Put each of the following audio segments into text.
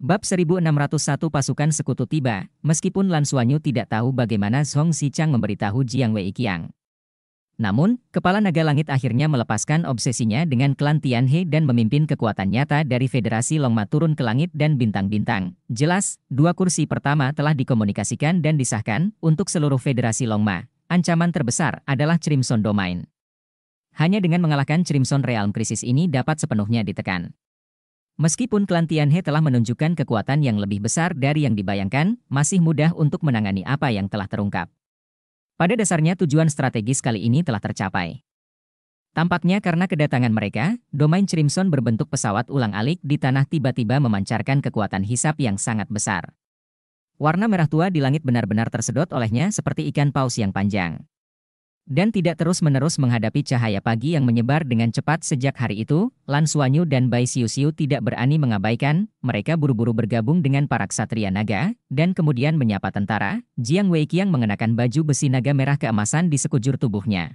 Bab 1601 pasukan sekutu tiba, meskipun Lan Suanyu tidak tahu bagaimana Song Si Chang memberitahu Jiang Wei Qiang. Namun, Kepala Naga Langit akhirnya melepaskan obsesinya dengan klan Tianhe dan memimpin kekuatan nyata dari Federasi Longma turun ke langit dan bintang-bintang. Jelas, dua kursi pertama telah dikomunikasikan dan disahkan untuk seluruh Federasi Longma. Ancaman terbesar adalah Crimson Domain. Hanya dengan mengalahkan Crimson Realm krisis ini dapat sepenuhnya ditekan. Meskipun klan Tianhe telah menunjukkan kekuatan yang lebih besar dari yang dibayangkan, masih mudah untuk menangani apa yang telah terungkap. Pada dasarnya tujuan strategis kali ini telah tercapai. Tampaknya karena kedatangan mereka, domain Crimson berbentuk pesawat ulang-alik di tanah tiba-tiba memancarkan kekuatan hisap yang sangat besar. Warna merah tua di langit benar-benar tersedot olehnya seperti ikan paus yang panjang dan tidak terus-menerus menghadapi cahaya pagi yang menyebar dengan cepat sejak hari itu, Lan Suanyu dan Bai Siu Siu tidak berani mengabaikan, mereka buru-buru bergabung dengan para ksatria naga, dan kemudian menyapa tentara, Jiang Wei Qiang mengenakan baju besi naga merah keemasan di sekujur tubuhnya.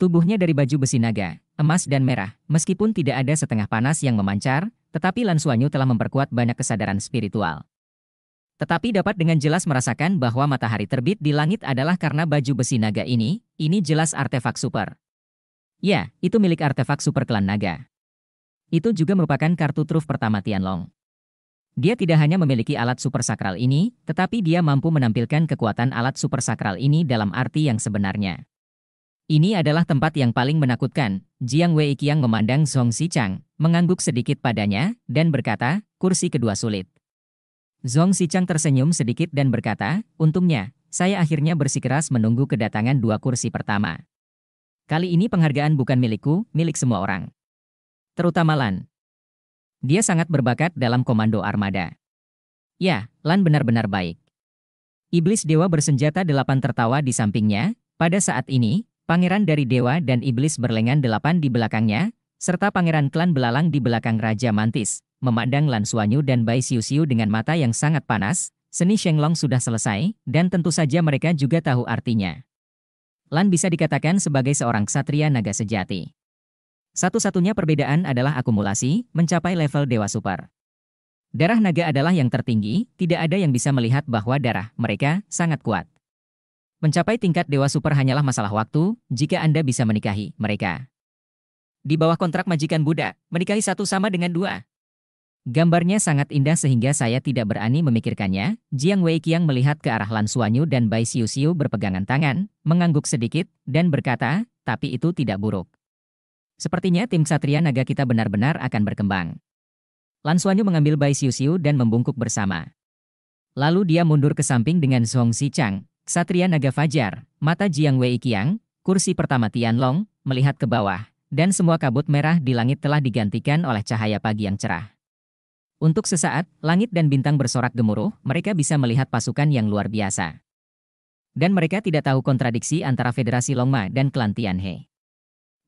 Tubuhnya dari baju besi naga, emas dan merah, meskipun tidak ada setengah panas yang memancar, tetapi Lan Suanyu telah memperkuat banyak kesadaran spiritual. Tetapi dapat dengan jelas merasakan bahwa matahari terbit di langit adalah karena baju besi naga ini, ini jelas artefak super. Ya, itu milik artefak super klan naga. Itu juga merupakan kartu truf pertama Tianlong. Dia tidak hanya memiliki alat super sakral ini, tetapi dia mampu menampilkan kekuatan alat super sakral ini dalam arti yang sebenarnya. Ini adalah tempat yang paling menakutkan. Jiang Wei Qiang memandang Zhong Xichang, mengangguk sedikit padanya, dan berkata, kursi kedua sulit. Zhong Xichang tersenyum sedikit dan berkata, untungnya, saya akhirnya bersikeras menunggu kedatangan dua kursi pertama. Kali ini penghargaan bukan milikku, milik semua orang. Terutama Lan. Dia sangat berbakat dalam komando armada. Ya, Lan benar-benar baik. Iblis Dewa bersenjata delapan tertawa di sampingnya, pada saat ini, pangeran dari Dewa dan Iblis berlengan delapan di belakangnya, serta pangeran klan belalang di belakang Raja Mantis, memandang Lan Suanyu dan Bai Siu Siu dengan mata yang sangat panas, seni Shenglong sudah selesai, dan tentu saja mereka juga tahu artinya. Lan bisa dikatakan sebagai seorang ksatria naga sejati. Satu-satunya perbedaan adalah akumulasi, mencapai level Dewa Super. Darah naga adalah yang tertinggi, tidak ada yang bisa melihat bahwa darah mereka sangat kuat. Mencapai tingkat Dewa Super hanyalah masalah waktu, jika Anda bisa menikahi mereka. Di bawah kontrak majikan Buddha, menikahi satu sama dengan dua. Gambarnya sangat indah sehingga saya tidak berani memikirkannya. Jiang Wei Qiang melihat ke arah Lan Suanyu dan Bai Xiu Xiu berpegangan tangan, mengangguk sedikit, dan berkata, tapi itu tidak buruk. Sepertinya tim Satria Naga kita benar-benar akan berkembang. Lan Suanyu mengambil Bai Xiu Xiu dan membungkuk bersama. Lalu dia mundur ke samping dengan Zhong Chang, Satria Naga Fajar, mata Jiang Wei Qiang, kursi pertama Tian Long, melihat ke bawah, dan semua kabut merah di langit telah digantikan oleh cahaya pagi yang cerah. Untuk sesaat, langit dan bintang bersorak gemuruh, mereka bisa melihat pasukan yang luar biasa. Dan mereka tidak tahu kontradiksi antara Federasi Longma dan klan Tianhe.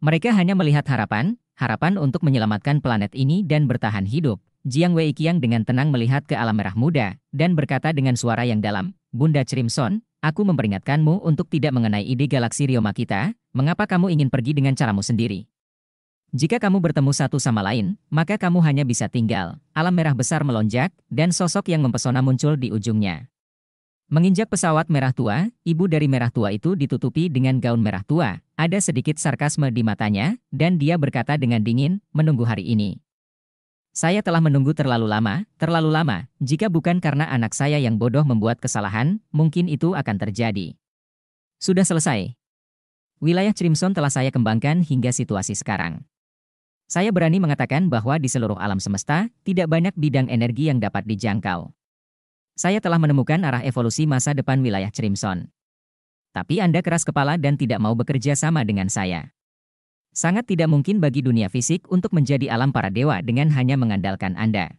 Mereka hanya melihat harapan, harapan untuk menyelamatkan planet ini dan bertahan hidup. Jiang Wei Qiang dengan tenang melihat ke alam merah muda, dan berkata dengan suara yang dalam, Bunda Crimson, aku memperingatkanmu untuk tidak mengenai ide galaksi Rioma kita, mengapa kamu ingin pergi dengan caramu sendiri? Jika kamu bertemu satu sama lain, maka kamu hanya bisa tinggal. Alam merah besar melonjak, dan sosok yang mempesona muncul di ujungnya. Menginjak pesawat merah tua, ibu dari merah tua itu ditutupi dengan gaun merah tua. Ada sedikit sarkasme di matanya, dan dia berkata dengan dingin, menunggu hari ini. Saya telah menunggu terlalu lama, terlalu lama. Jika bukan karena anak saya yang bodoh membuat kesalahan, mungkin itu akan terjadi. Sudah selesai. Wilayah Crimson telah saya kembangkan hingga situasi sekarang. Saya berani mengatakan bahwa di seluruh alam semesta, tidak banyak bidang energi yang dapat dijangkau. Saya telah menemukan arah evolusi masa depan wilayah Crimson. Tapi Anda keras kepala dan tidak mau bekerja sama dengan saya. Sangat tidak mungkin bagi dunia fisik untuk menjadi alam para dewa dengan hanya mengandalkan Anda.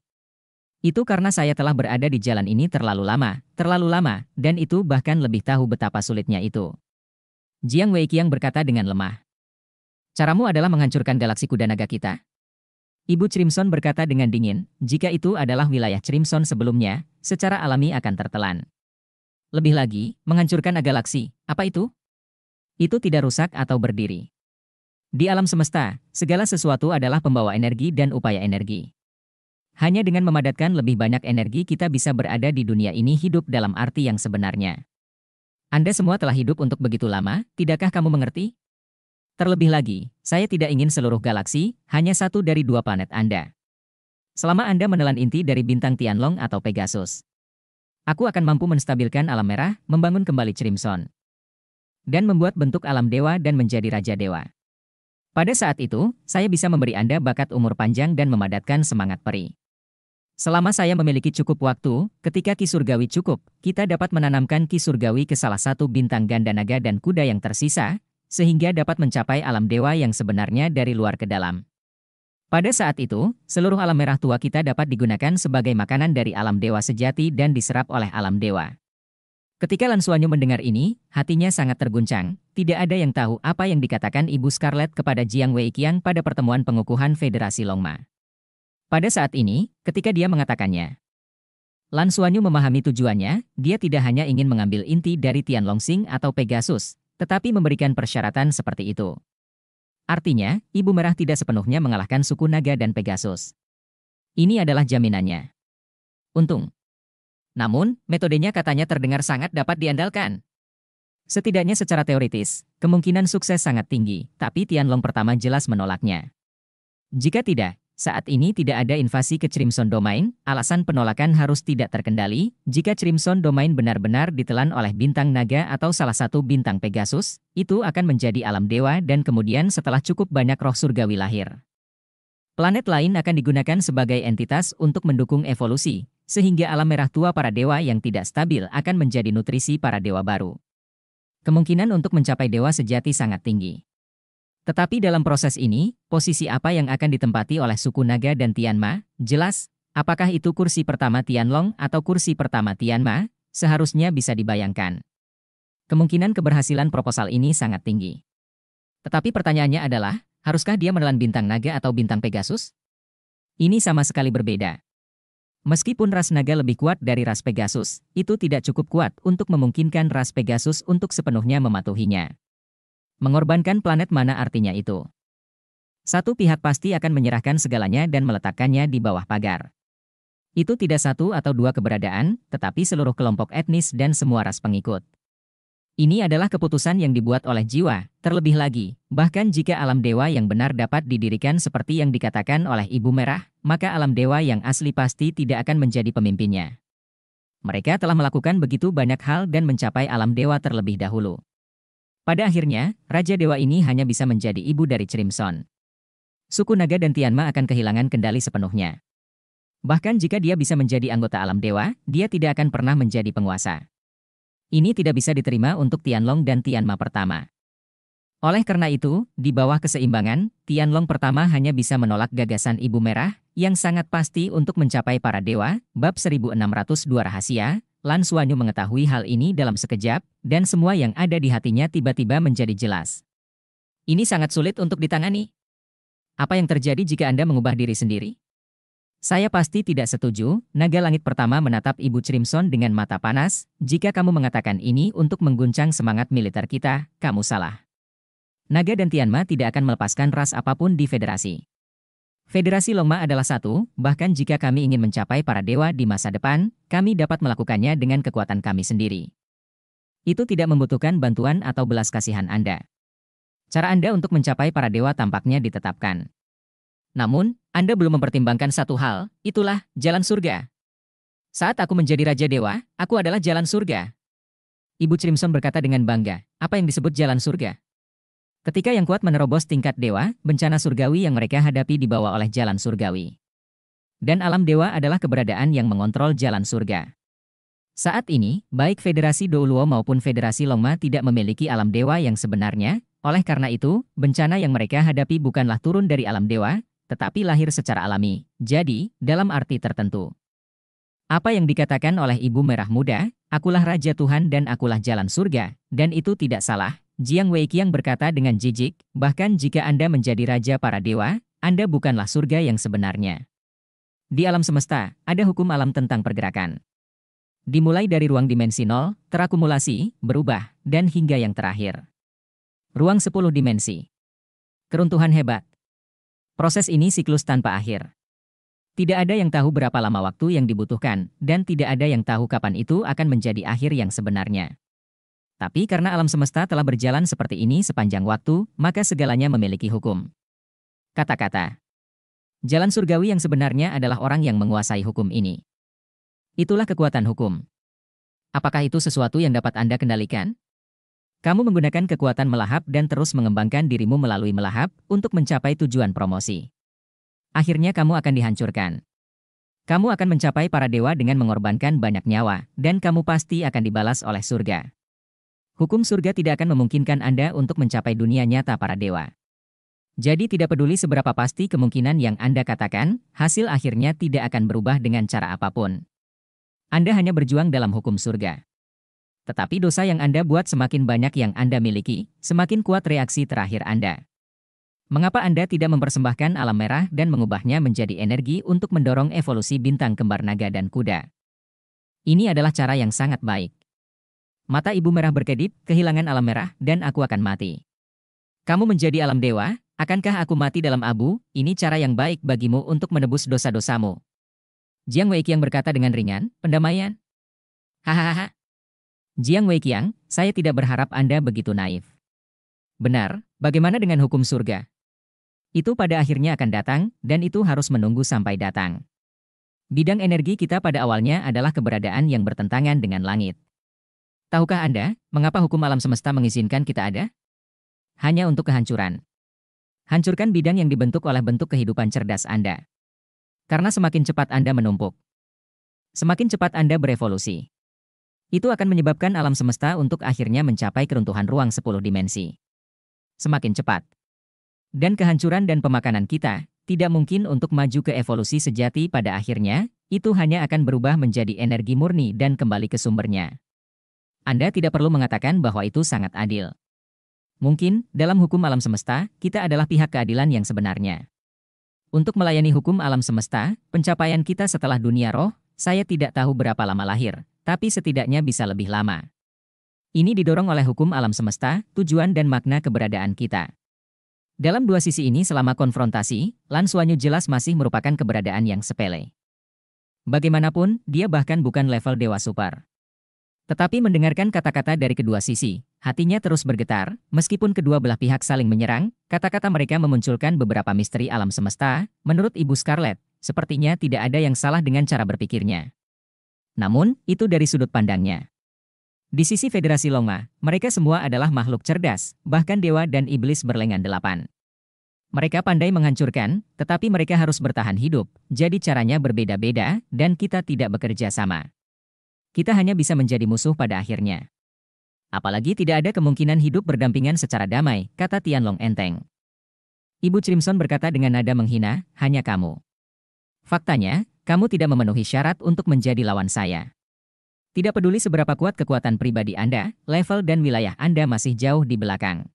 Itu karena saya telah berada di jalan ini terlalu lama, terlalu lama, dan itu bahkan lebih tahu betapa sulitnya itu. Jiang Weiqiang berkata dengan lemah. Caramu adalah menghancurkan galaksi kuda naga kita? Ibu Crimson berkata dengan dingin, jika itu adalah wilayah Crimson sebelumnya, secara alami akan tertelan. Lebih lagi, menghancurkan galaksi, apa itu? Itu tidak rusak atau berdiri. Di alam semesta, segala sesuatu adalah pembawa energi dan upaya energi. hanya dengan memadatkan lebih banyak energi kita bisa berada di dunia ini hidup dalam arti yang sebenarnya. Anda semua telah hidup untuk begitu lama, tidakkah kamu mengerti? Terlebih lagi, saya tidak ingin seluruh galaksi, hanya satu dari dua planet Anda. Selama Anda menelan inti dari bintang Tianlong atau Pegasus. Aku akan mampu menstabilkan alam merah, membangun kembali Crimson. Dan membuat bentuk alam dewa dan menjadi Raja Dewa. Pada saat itu, saya bisa memberi Anda bakat umur panjang dan memadatkan semangat peri. Selama saya memiliki cukup waktu, ketika Ki Surgawi cukup, kita dapat menanamkan Ki Surgawi ke salah satu bintang ganda naga dan kuda yang tersisa, sehingga dapat mencapai alam dewa yang sebenarnya dari luar ke dalam. Pada saat itu, seluruh alam merah tua kita dapat digunakan sebagai makanan dari alam dewa sejati dan diserap oleh alam dewa. Ketika Lansuanyo mendengar ini, hatinya sangat terguncang. Tidak ada yang tahu apa yang dikatakan Ibu Scarlett kepada Jiang Weiqiang pada pertemuan pengukuhan Federasi Longma. Pada saat ini, ketika dia mengatakannya, Lan Suanyu memahami tujuannya, dia tidak hanya ingin mengambil inti dari Tian Longsing atau Pegasus, tetapi memberikan persyaratan seperti itu. Artinya, Ibu Merah tidak sepenuhnya mengalahkan suku Naga dan Pegasus. Ini adalah jaminannya. Untung. Namun, metodenya katanya terdengar sangat dapat diandalkan. Setidaknya secara teoritis, kemungkinan sukses sangat tinggi, tapi Tianlong pertama jelas menolaknya. Jika tidak, saat ini tidak ada invasi ke Crimson Domain, alasan penolakan harus tidak terkendali, jika Crimson Domain benar-benar ditelan oleh bintang naga atau salah satu bintang Pegasus, itu akan menjadi alam dewa dan kemudian setelah cukup banyak roh surgawi lahir. Planet lain akan digunakan sebagai entitas untuk mendukung evolusi, sehingga alam merah tua para dewa yang tidak stabil akan menjadi nutrisi para dewa baru. Kemungkinan untuk mencapai dewa sejati sangat tinggi. Tetapi dalam proses ini, posisi apa yang akan ditempati oleh suku Naga dan Tianma, jelas, apakah itu kursi pertama Tianlong atau kursi pertama Tianma, seharusnya bisa dibayangkan. Kemungkinan keberhasilan proposal ini sangat tinggi. Tetapi pertanyaannya adalah, haruskah dia menelan bintang naga atau bintang Pegasus? Ini sama sekali berbeda. Meskipun ras naga lebih kuat dari ras Pegasus, itu tidak cukup kuat untuk memungkinkan ras Pegasus untuk sepenuhnya mematuhinya. Mengorbankan planet mana artinya itu? Satu pihak pasti akan menyerahkan segalanya dan meletakkannya di bawah pagar. Itu tidak satu atau dua keberadaan, tetapi seluruh kelompok etnis dan semua ras pengikut. Ini adalah keputusan yang dibuat oleh jiwa, terlebih lagi, bahkan jika alam dewa yang benar dapat didirikan seperti yang dikatakan oleh Ibu Merah, maka alam dewa yang asli pasti tidak akan menjadi pemimpinnya. Mereka telah melakukan begitu banyak hal dan mencapai alam dewa terlebih dahulu. Pada akhirnya, Raja Dewa ini hanya bisa menjadi ibu dari Crimson. Suku Naga dan Tianma akan kehilangan kendali sepenuhnya. Bahkan jika dia bisa menjadi anggota alam dewa, dia tidak akan pernah menjadi penguasa. Ini tidak bisa diterima untuk Tianlong dan Tianma pertama. Oleh karena itu, di bawah keseimbangan, Tianlong pertama hanya bisa menolak gagasan Ibu Merah, yang sangat pasti untuk mencapai para dewa, bab 1602 rahasia, Lan Suanyu mengetahui hal ini dalam sekejap, dan semua yang ada di hatinya tiba-tiba menjadi jelas. Ini sangat sulit untuk ditangani. Apa yang terjadi jika Anda mengubah diri sendiri? Saya pasti tidak setuju, naga langit pertama menatap Ibu Crimson dengan mata panas, jika kamu mengatakan ini untuk mengguncang semangat militer kita, kamu salah. Naga dan Tianma tidak akan melepaskan ras apa pun di federasi. Federasi Longma adalah satu, bahkan jika kami ingin mencapai para dewa di masa depan, kami dapat melakukannya dengan kekuatan kami sendiri. Itu tidak membutuhkan bantuan atau belas kasihan Anda. Cara Anda untuk mencapai para dewa tampaknya ditetapkan. Namun, Anda belum mempertimbangkan satu hal, itulah jalan surga. Saat aku menjadi Raja Dewa, aku adalah jalan surga. Ibu Crimson berkata dengan bangga, apa yang disebut jalan surga? Ketika yang kuat menerobos tingkat dewa, bencana surgawi yang mereka hadapi dibawa oleh jalan surgawi. Dan alam dewa adalah keberadaan yang mengontrol jalan surga. Saat ini, baik Federasi Douluo maupun Federasi Longma tidak memiliki alam dewa yang sebenarnya, oleh karena itu, bencana yang mereka hadapi bukanlah turun dari alam dewa, tetapi lahir secara alami, jadi, dalam arti tertentu. Apa yang dikatakan oleh Ibu Merah Muda, akulah Raja Tuhan dan akulah jalan surga, dan itu tidak salah, Jiang Weiqiang berkata dengan jijik, bahkan jika Anda menjadi raja para dewa, Anda bukanlah surga yang sebenarnya. Di alam semesta, ada hukum alam tentang pergerakan. Dimulai dari ruang dimensi nol, terakumulasi, berubah, dan hingga yang terakhir. Ruang 10 dimensi. Keruntuhan hebat. Proses ini siklus tanpa akhir. Tidak ada yang tahu berapa lama waktu yang dibutuhkan, dan tidak ada yang tahu kapan itu akan menjadi akhir yang sebenarnya. Tapi karena alam semesta telah berjalan seperti ini sepanjang waktu, maka segalanya memiliki hukum. Kata-kata. Jalan surgawi yang sebenarnya adalah orang yang menguasai hukum ini. Itulah kekuatan hukum. Apakah itu sesuatu yang dapat Anda kendalikan? Kamu menggunakan kekuatan melahap dan terus mengembangkan dirimu melalui melahap untuk mencapai tujuan promosi. Akhirnya kamu akan dihancurkan. Kamu akan mencapai para dewa dengan mengorbankan banyak nyawa, dan kamu pasti akan dibalas oleh surga. Hukum surga tidak akan memungkinkan Anda untuk mencapai dunia nyata para dewa. Jadi tidak peduli seberapa pasti kemungkinan yang Anda katakan, hasil akhirnya tidak akan berubah dengan cara apa pun. Anda hanya berjuang dalam hukum surga. Tetapi dosa yang Anda buat semakin banyak yang Anda miliki, semakin kuat reaksi terakhir Anda. Mengapa Anda tidak mempersembahkan alam merah dan mengubahnya menjadi energi untuk mendorong evolusi bintang kembar naga dan kuda? Ini adalah cara yang sangat baik. Mata ibu merah berkedip, kehilangan alam merah, dan aku akan mati. Kamu menjadi alam dewa, akankah aku mati dalam abu? Ini cara yang baik bagimu untuk menebus dosa-dosamu. Jiang Weiqiang berkata dengan ringan, pendamaian. Hahaha. Jiang Weiqiang, saya tidak berharap Anda begitu naif. Benar, bagaimana dengan hukum surga? Itu pada akhirnya akan datang, dan itu harus menunggu sampai datang. Bidang energi kita pada awalnya adalah keberadaan yang bertentangan dengan langit. Tahukah Anda, mengapa hukum alam semesta mengizinkan kita ada? Hanya untuk kehancuran. Hancurkan bidang yang dibentuk oleh bentuk kehidupan cerdas Anda. Karena semakin cepat Anda menumpuk, semakin cepat Anda berevolusi. Itu akan menyebabkan alam semesta untuk akhirnya mencapai keruntuhan ruang 10 dimensi. Semakin cepat. Dan kehancuran dan pemakanan kita tidak mungkin untuk maju ke evolusi sejati pada akhirnya, itu hanya akan berubah menjadi energi murni dan kembali ke sumbernya. Anda tidak perlu mengatakan bahwa itu sangat adil. Mungkin, dalam hukum alam semesta, kita adalah pihak keadilan yang sebenarnya. Untuk melayani hukum alam semesta, pencapaian kita setelah dunia roh, saya tidak tahu berapa lama lahir, tapi setidaknya bisa lebih lama. Ini didorong oleh hukum alam semesta, tujuan dan makna keberadaan kita. Dalam dua sisi ini selama konfrontasi, Lan Suanyu jelas masih merupakan keberadaan yang sepele. Bagaimanapun, dia bahkan bukan level dewa super. Tetapi mendengarkan kata-kata dari kedua sisi, hatinya terus bergetar, meskipun kedua belah pihak saling menyerang, kata-kata mereka memunculkan beberapa misteri alam semesta, menurut Ibu Scarlett, sepertinya tidak ada yang salah dengan cara berpikirnya. Namun, itu dari sudut pandangnya. Di sisi Federasi Longma, mereka semua adalah makhluk cerdas, bahkan dewa dan iblis berlengan delapan. Mereka pandai menghancurkan, tetapi mereka harus bertahan hidup, jadi caranya berbeda-beda, dan kita tidak bekerja sama kita hanya bisa menjadi musuh pada akhirnya. Apalagi tidak ada kemungkinan hidup berdampingan secara damai, kata Tianlong enteng. Ibu Crimson berkata dengan nada menghina, hanya kamu. Faktanya, kamu tidak memenuhi syarat untuk menjadi lawan saya. Tidak peduli seberapa kuat kekuatan pribadi Anda, level dan wilayah Anda masih jauh di belakang.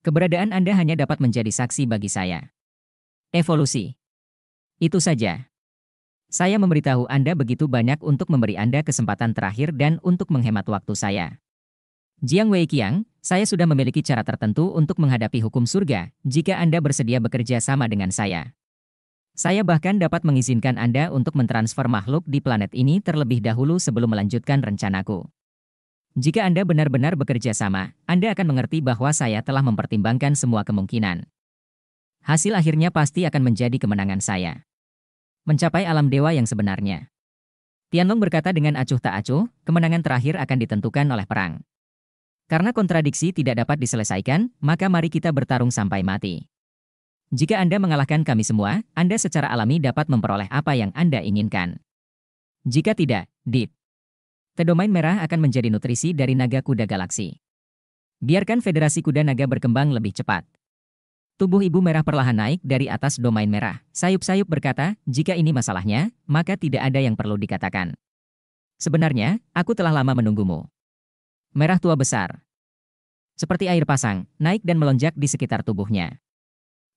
Keberadaan Anda hanya dapat menjadi saksi bagi saya. Evolusi. Itu saja. Saya memberitahu Anda begitu banyak untuk memberi Anda kesempatan terakhir dan untuk menghemat waktu saya. Jiang Wei Qiang, saya sudah memiliki cara tertentu untuk menghadapi hukum surga jika Anda bersedia bekerja sama dengan saya. Saya bahkan dapat mengizinkan Anda untuk mentransfer makhluk di planet ini terlebih dahulu sebelum melanjutkan rencanaku. Jika Anda benar-benar bekerja sama, Anda akan mengerti bahwa saya telah mempertimbangkan semua kemungkinan. Hasil akhirnya pasti akan menjadi kemenangan saya mencapai alam dewa yang sebenarnya. Tianlong berkata dengan acuh tak acuh, kemenangan terakhir akan ditentukan oleh perang. Karena kontradiksi tidak dapat diselesaikan, maka mari kita bertarung sampai mati. Jika Anda mengalahkan kami semua, Anda secara alami dapat memperoleh apa yang Anda inginkan. Jika tidak, Deep. Tedomain merah akan menjadi nutrisi dari naga kuda galaksi. Biarkan Federasi Kuda Naga berkembang lebih cepat. Tubuh ibu merah perlahan naik dari atas domain merah. Sayup-sayup berkata, jika ini masalahnya, maka tidak ada yang perlu dikatakan. Sebenarnya, aku telah lama menunggumu. Merah tua besar. Seperti air pasang, naik dan melonjak di sekitar tubuhnya.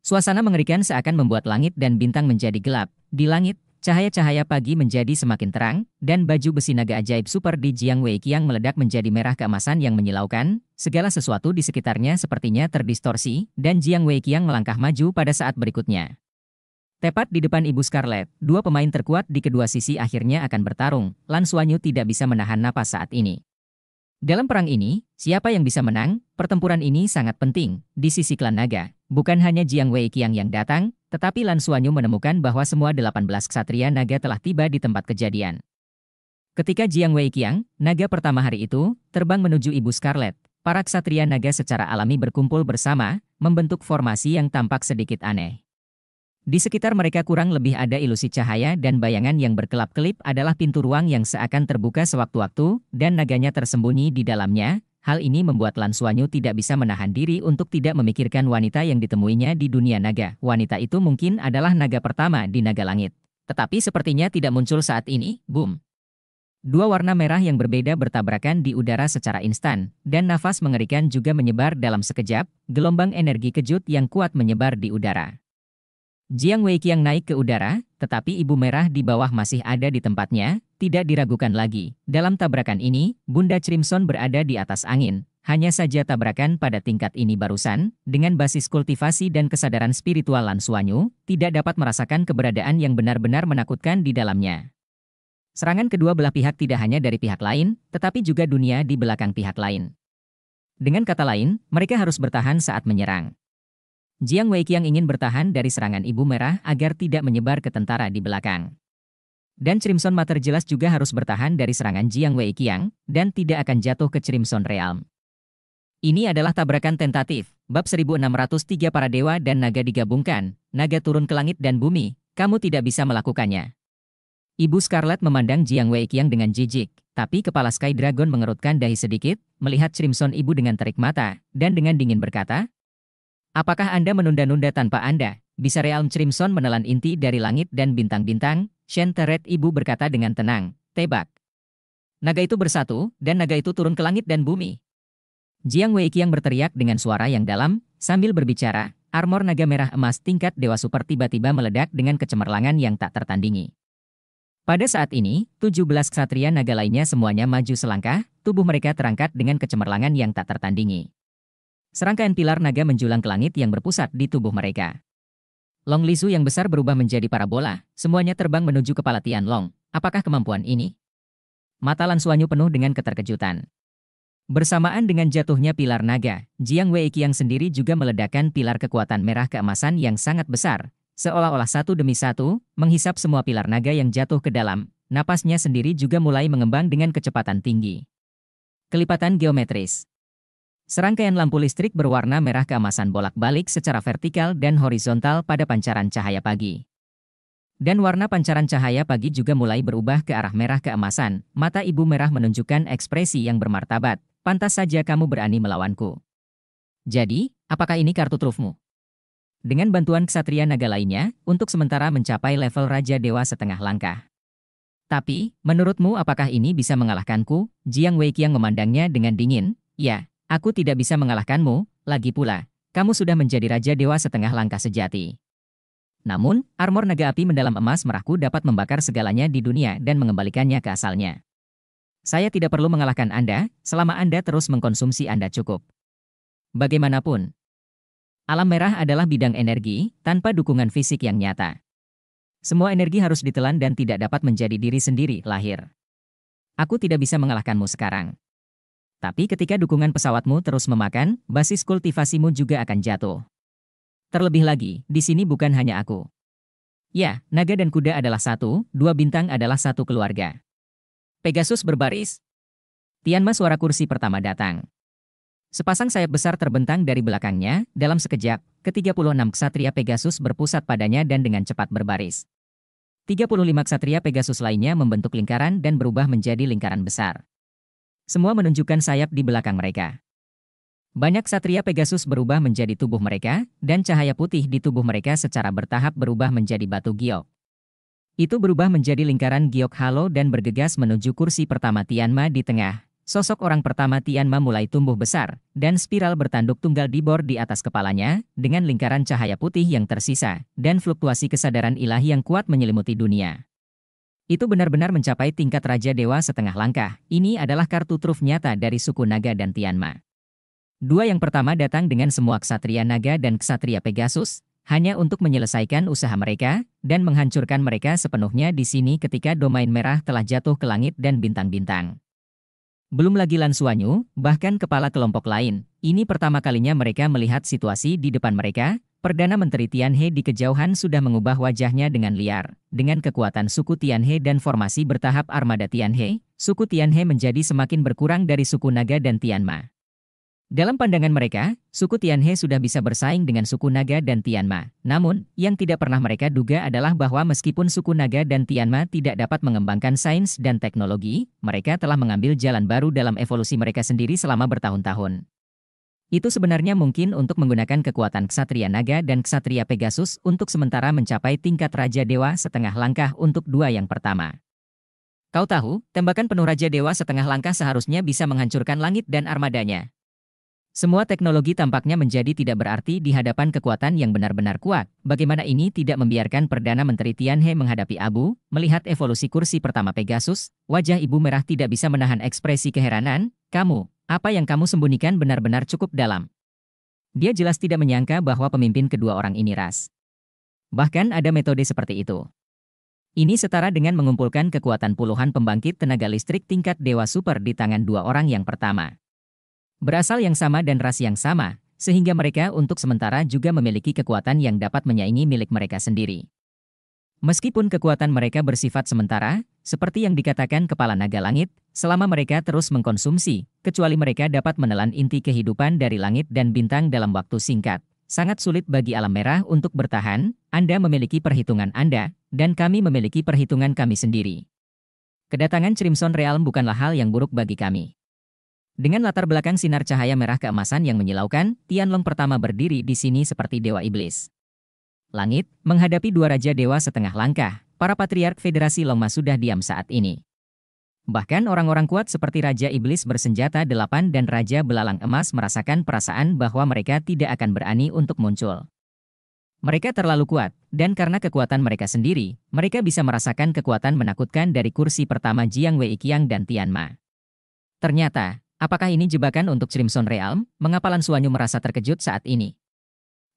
Suasana mengerikan seakan membuat langit dan bintang menjadi gelap. Di langit, Cahaya-cahaya pagi menjadi semakin terang, dan baju besi naga ajaib super di Jiang Wei Qiang meledak menjadi merah keemasan yang menyilaukan, segala sesuatu di sekitarnya sepertinya terdistorsi, dan Jiang Wei Qiang melangkah maju pada saat berikutnya. Tepat di depan Ibu Scarlett, dua pemain terkuat di kedua sisi akhirnya akan bertarung. Lan Suanyu tidak bisa menahan napas saat ini. Dalam perang ini, siapa yang bisa menang? Pertempuran ini sangat penting. Di sisi klan naga, bukan hanya Jiang Wei Qiang yang datang, tetapi Lan Suanyu menemukan bahwa semua 18 ksatria naga telah tiba di tempat kejadian. Ketika Jiang Wei Qiang, naga pertama hari itu, terbang menuju Ibu Scarlet, para ksatria naga secara alami berkumpul bersama, membentuk formasi yang tampak sedikit aneh. Di sekitar mereka kurang lebih ada ilusi cahaya dan bayangan yang berkelap-kelip adalah pintu ruang yang seakan terbuka sewaktu-waktu dan naganya tersembunyi di dalamnya. Hal ini membuat Lan Suanyu tidak bisa menahan diri untuk tidak memikirkan wanita yang ditemuinya di dunia naga. Wanita itu mungkin adalah naga pertama di naga langit. Tetapi sepertinya tidak muncul saat ini, boom. Dua warna merah yang berbeda bertabrakan di udara secara instan, dan nafas mengerikan juga menyebar dalam sekejap, gelombang energi kejut yang kuat menyebar di udara. Jiang Weiqiang naik ke udara, tetapi ibu merah di bawah masih ada di tempatnya, tidak diragukan lagi. Dalam tabrakan ini, Bunda Crimson berada di atas angin. Hanya saja tabrakan pada tingkat ini barusan, dengan basis kultivasi dan kesadaran spiritual Lan Suanyu, tidak dapat merasakan keberadaan yang benar-benar menakutkan di dalamnya. Serangan kedua belah pihak tidak hanya dari pihak lain, tetapi juga dunia di belakang pihak lain. Dengan kata lain, mereka harus bertahan saat menyerang. Jiang Weiqiang ingin bertahan dari serangan Ibu Merah agar tidak menyebar ke tentara di belakang. Dan Crimson Mater jelas juga harus bertahan dari serangan Jiang Weiqiang dan tidak akan jatuh ke Crimson Realm. Ini adalah tabrakan tentatif, bab 1603 para dewa dan naga digabungkan, naga turun ke langit dan bumi, kamu tidak bisa melakukannya. Ibu Scarlet memandang Jiang Weiqiang dengan jijik, tapi kepala Sky Dragon mengerutkan dahi sedikit, melihat Crimson Ibu dengan terik mata, dan dengan dingin berkata, Apakah Anda menunda-nunda tanpa Anda? Bisa Realm Crimson menelan inti dari langit dan bintang-bintang? Shen Teret ibu berkata dengan tenang, tebak. Naga itu bersatu, dan naga itu turun ke langit dan bumi. Jiang Weiqiang berteriak dengan suara yang dalam, sambil berbicara, armor naga merah emas tingkat Dewa Super tiba-tiba meledak dengan kecemerlangan yang tak tertandingi. Pada saat ini, 17 ksatria naga lainnya semuanya maju selangkah, tubuh mereka terangkat dengan kecemerlangan yang tak tertandingi. Serangkaian pilar naga menjulang ke langit yang berpusat di tubuh mereka. Long Lisu yang besar berubah menjadi parabola, semuanya terbang menuju kepala Tian Long. Apakah kemampuan ini? Mata Lan Suanyu penuh dengan keterkejutan. Bersamaan dengan jatuhnya pilar naga, Jiang Wei Qiang sendiri juga meledakkan pilar kekuatan merah keemasan yang sangat besar, seolah-olah satu demi satu, menghisap semua pilar naga yang jatuh ke dalam, napasnya sendiri juga mulai mengembang dengan kecepatan tinggi. Kelipatan geometris Serangkaian lampu listrik berwarna merah keemasan bolak-balik secara vertikal dan horizontal pada pancaran cahaya pagi. Dan warna pancaran cahaya pagi juga mulai berubah ke arah merah keemasan. Mata ibu merah menunjukkan ekspresi yang bermartabat. Pantas saja kamu berani melawanku. Jadi, apakah ini kartu trufmu? Dengan bantuan ksatria naga lainnya, untuk sementara mencapai level Raja Dewa setengah langkah. Tapi, menurutmu apakah ini bisa mengalahkanku? Jiang Weiqiang memandangnya dengan dingin. Ya, Aku tidak bisa mengalahkanmu, lagi pula, kamu sudah menjadi Raja Dewa setengah langkah sejati. Namun, armor naga api mendalam emas merahku dapat membakar segalanya di dunia dan mengembalikannya ke asalnya. Saya tidak perlu mengalahkan Anda, selama Anda terus mengkonsumsi Anda cukup. Bagaimanapun, alam merah adalah bidang energi, tanpa dukungan fisik yang nyata. Semua energi harus ditelan dan tidak dapat menjadi diri sendiri lahir. Aku tidak bisa mengalahkanmu sekarang. Tapi ketika dukungan pesawatmu terus memakan, basis kultivasimu juga akan jatuh. Terlebih lagi, di sini bukan hanya aku. Ya, naga dan kuda adalah satu, dua bintang adalah satu keluarga. Pegasus berbaris. Tianma suara kursi pertama datang. Sepasang sayap besar terbentang dari belakangnya, dalam sekejap, ke-36 ksatria Pegasus berpusat padanya dan dengan cepat berbaris. 35 ksatria Pegasus lainnya membentuk lingkaran dan berubah menjadi lingkaran besar. Semua menunjukkan sayap di belakang mereka. Banyak satria Pegasus berubah menjadi tubuh mereka, dan cahaya putih di tubuh mereka secara bertahap berubah menjadi batu giok. Itu berubah menjadi lingkaran giok halo dan bergegas menuju kursi pertama Tianma di tengah. Sosok orang pertama Tianma mulai tumbuh besar, dan spiral bertanduk tunggal di bor di atas kepalanya, dengan lingkaran cahaya putih yang tersisa, dan fluktuasi kesadaran ilahi yang kuat menyelimuti dunia. Itu benar-benar mencapai tingkat Raja Dewa setengah langkah. Ini adalah kartu truf nyata dari suku Naga dan Tianma. Dua yang pertama datang dengan semua ksatria naga dan ksatria Pegasus, hanya untuk menyelesaikan usaha mereka, dan menghancurkan mereka sepenuhnya di sini ketika domain merah telah jatuh ke langit dan bintang-bintang. Belum lagi Lan Suanyu, bahkan kepala kelompok lain. Ini pertama kalinya mereka melihat situasi di depan mereka, Perdana Menteri Tianhe di kejauhan sudah mengubah wajahnya dengan liar. Dengan kekuatan suku Tianhe dan formasi bertahap armada Tianhe, suku Tianhe menjadi semakin berkurang dari suku Naga dan Tianma. Dalam pandangan mereka, suku Tianhe sudah bisa bersaing dengan suku Naga dan Tianma. Namun, yang tidak pernah mereka duga adalah bahwa meskipun suku Naga dan Tianma tidak dapat mengembangkan sains dan teknologi, mereka telah mengambil jalan baru dalam evolusi mereka sendiri selama bertahun-tahun. Itu sebenarnya mungkin untuk menggunakan kekuatan Ksatria Naga dan Ksatria Pegasus untuk sementara mencapai tingkat Raja Dewa setengah langkah untuk dua yang pertama. Kau tahu, tembakan penuh Raja Dewa setengah langkah seharusnya bisa menghancurkan langit dan armadanya. Semua teknologi tampaknya menjadi tidak berarti di hadapan kekuatan yang benar-benar kuat. Bagaimana ini tidak membiarkan Perdana Menteri Tianhe menghadapi Abu, melihat evolusi kursi pertama Pegasus, wajah ibu merah tidak bisa menahan ekspresi keheranan, kamu, apa yang kamu sembunyikan benar-benar cukup dalam. Dia jelas tidak menyangka bahwa pemimpin kedua orang ini ras. Bahkan ada metode seperti itu. Ini setara dengan mengumpulkan kekuatan puluhan pembangkit tenaga listrik tingkat dewa super di tangan dua orang yang pertama. Berasal yang sama dan ras yang sama, sehingga mereka untuk sementara juga memiliki kekuatan yang dapat menyaingi milik mereka sendiri. Meskipun kekuatan mereka bersifat sementara, seperti yang dikatakan Kepala Naga Langit, selama mereka terus mengkonsumsi, kecuali mereka dapat menelan inti kehidupan dari langit dan bintang dalam waktu singkat. Sangat sulit bagi alam merah untuk bertahan, Anda memiliki perhitungan Anda, dan kami memiliki perhitungan kami sendiri. Kedatangan Crimson Realm bukanlah hal yang buruk bagi kami. Dengan latar belakang sinar cahaya merah keemasan yang menyilaukan, Tianlong pertama berdiri di sini seperti Dewa Iblis. Langit, menghadapi dua Raja Dewa setengah langkah, para Patriark Federasi Longma sudah diam saat ini. Bahkan orang-orang kuat seperti Raja Iblis bersenjata delapan dan Raja Belalang Emas merasakan perasaan bahwa mereka tidak akan berani untuk muncul. Mereka terlalu kuat, dan karena kekuatan mereka sendiri, mereka bisa merasakan kekuatan menakutkan dari kursi pertama Jiang Wei Qiang dan Tianma. Ternyata, apakah ini jebakan untuk Crimson Realm? Mengapa Lan Suanyu merasa terkejut saat ini?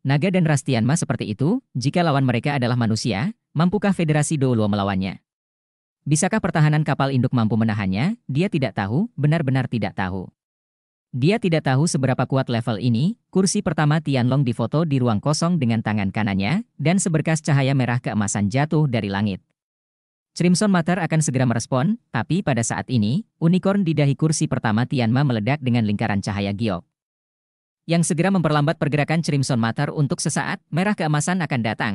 Naga dan Rastianma seperti itu, jika lawan mereka adalah manusia, mampukah Federasi Douluo melawannya? Bisakah pertahanan kapal induk mampu menahannya? Dia tidak tahu, benar-benar tidak tahu. Dia tidak tahu seberapa kuat level ini, kursi pertama Tianlong difoto di ruang kosong dengan tangan kanannya, dan seberkas cahaya merah keemasan jatuh dari langit. Crimson Matter akan segera merespon, tapi pada saat ini, unicorn di dahi kursi pertama Tianma meledak dengan lingkaran cahaya giok yang segera memperlambat pergerakan Crimson Matter untuk sesaat, merah keemasan akan datang.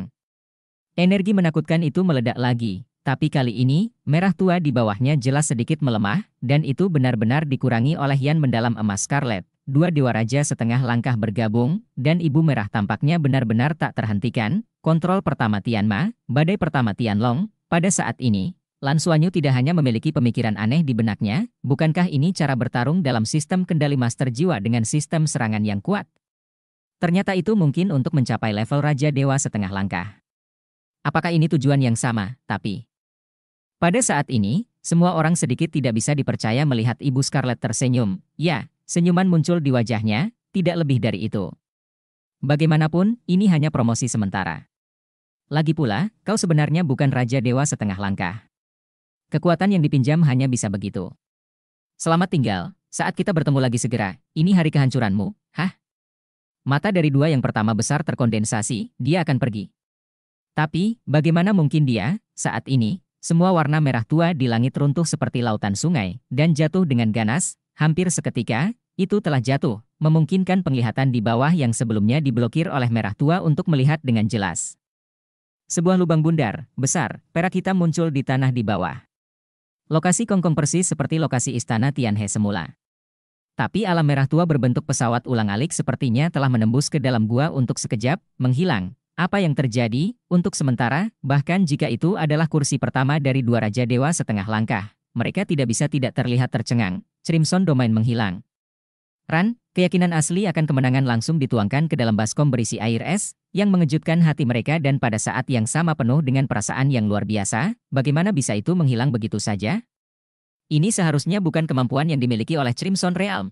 Energi menakutkan itu meledak lagi, tapi kali ini, merah tua di bawahnya jelas sedikit melemah, dan itu benar-benar dikurangi oleh Yan mendalam emas Scarlet. Dua Dewa Raja setengah langkah bergabung, dan Ibu Merah tampaknya benar-benar tak terhentikan. Kontrol pertama Tianma, badai pertama Tianlong, pada saat ini, Lan Suanyu tidak hanya memiliki pemikiran aneh di benaknya, bukankah ini cara bertarung dalam sistem kendali master jiwa dengan sistem serangan yang kuat? Ternyata itu mungkin untuk mencapai level Raja Dewa setengah langkah. Apakah ini tujuan yang sama, tapi... Pada saat ini, semua orang sedikit tidak bisa dipercaya melihat Ibu Scarlett tersenyum. Ya, senyuman muncul di wajahnya, tidak lebih dari itu. Bagaimanapun, ini hanya promosi sementara. Lagi pula, kau sebenarnya bukan Raja Dewa setengah langkah. Kekuatan yang dipinjam hanya bisa begitu. Selamat tinggal, saat kita bertemu lagi segera, ini hari kehancuranmu, hah? Mata dari dua yang pertama besar terkondensasi, dia akan pergi. Tapi, bagaimana mungkin dia, saat ini, semua warna merah tua di langit runtuh seperti lautan sungai, dan jatuh dengan ganas, hampir seketika, itu telah jatuh, memungkinkan penglihatan di bawah yang sebelumnya diblokir oleh merah tua untuk melihat dengan jelas. Sebuah lubang bundar, besar, perak hitam muncul di tanah di bawah. Lokasi Kongkong persis seperti lokasi istana Tianhe semula. Tapi alam merah tua berbentuk pesawat ulang-alik sepertinya telah menembus ke dalam gua untuk sekejap, menghilang. Apa yang terjadi, untuk sementara, bahkan jika itu adalah kursi pertama dari dua Raja Dewa setengah langkah, mereka tidak bisa tidak terlihat tercengang. Crimson Domain menghilang. Ran, keyakinan asli akan kemenangan langsung dituangkan ke dalam baskom berisi air es, yang mengejutkan hati mereka dan pada saat yang sama penuh dengan perasaan yang luar biasa, bagaimana bisa itu menghilang begitu saja? Ini seharusnya bukan kemampuan yang dimiliki oleh Crimson Realm.